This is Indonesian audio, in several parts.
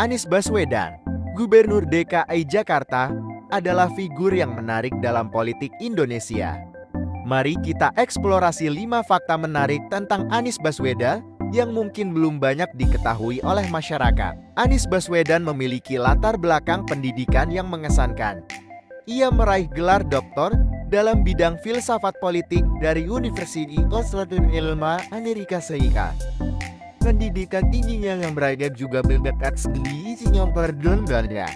Anies Baswedan, Gubernur DKI Jakarta, adalah figur yang menarik dalam politik Indonesia. Mari kita eksplorasi 5 fakta menarik tentang Anies Baswedan yang mungkin belum banyak diketahui oleh masyarakat. Anies Baswedan memiliki latar belakang pendidikan yang mengesankan. Ia meraih gelar doktor dalam bidang filsafat politik dari Universitas Ilma Amerika Serikat. Pendidikan tingginya yang beragam juga berdekat di yang perdonanya.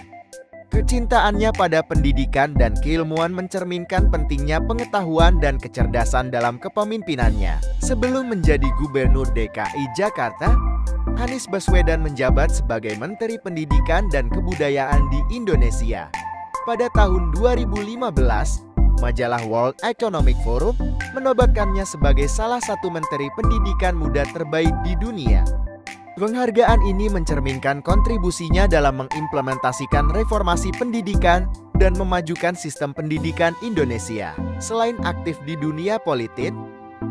Kecintaannya pada pendidikan dan keilmuan mencerminkan pentingnya pengetahuan dan kecerdasan dalam kepemimpinannya. Sebelum menjadi gubernur DKI Jakarta, Anies Baswedan menjabat sebagai Menteri Pendidikan dan Kebudayaan di Indonesia. Pada tahun 2015, majalah World Economic Forum menobatkannya sebagai salah satu menteri pendidikan muda terbaik di dunia. Penghargaan ini mencerminkan kontribusinya dalam mengimplementasikan reformasi pendidikan dan memajukan sistem pendidikan Indonesia. Selain aktif di dunia politik,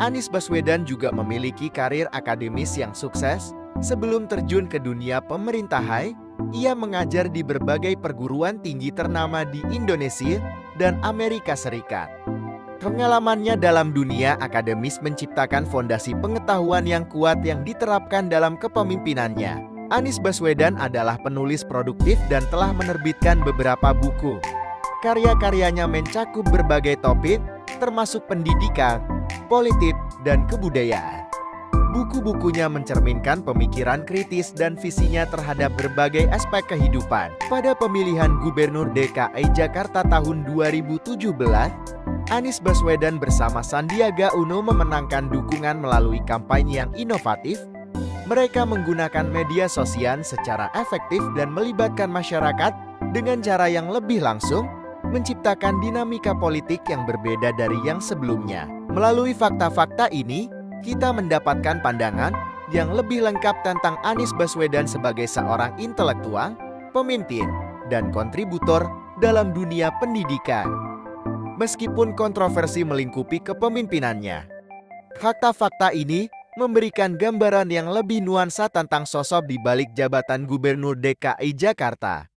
Anies Baswedan juga memiliki karir akademis yang sukses. Sebelum terjun ke dunia pemerintahan, ia mengajar di berbagai perguruan tinggi ternama di Indonesia dan Amerika Serikat. Pengalamannya dalam dunia akademis menciptakan fondasi pengetahuan yang kuat yang diterapkan dalam kepemimpinannya. Anies Baswedan adalah penulis produktif dan telah menerbitkan beberapa buku. Karya-karyanya mencakup berbagai topik, termasuk pendidikan, politik, dan kebudayaan. Buku-bukunya mencerminkan pemikiran kritis dan visinya terhadap berbagai aspek kehidupan. Pada pemilihan Gubernur DKI Jakarta tahun 2017, Anies Baswedan bersama Sandiaga Uno memenangkan dukungan melalui kampanye yang inovatif. Mereka menggunakan media sosial secara efektif dan melibatkan masyarakat dengan cara yang lebih langsung, menciptakan dinamika politik yang berbeda dari yang sebelumnya. Melalui fakta-fakta ini, kita mendapatkan pandangan yang lebih lengkap tentang Anies Baswedan sebagai seorang intelektual, pemimpin, dan kontributor dalam dunia pendidikan meskipun kontroversi melingkupi kepemimpinannya. Fakta-fakta ini memberikan gambaran yang lebih nuansa tentang sosok di balik jabatan Gubernur DKI Jakarta.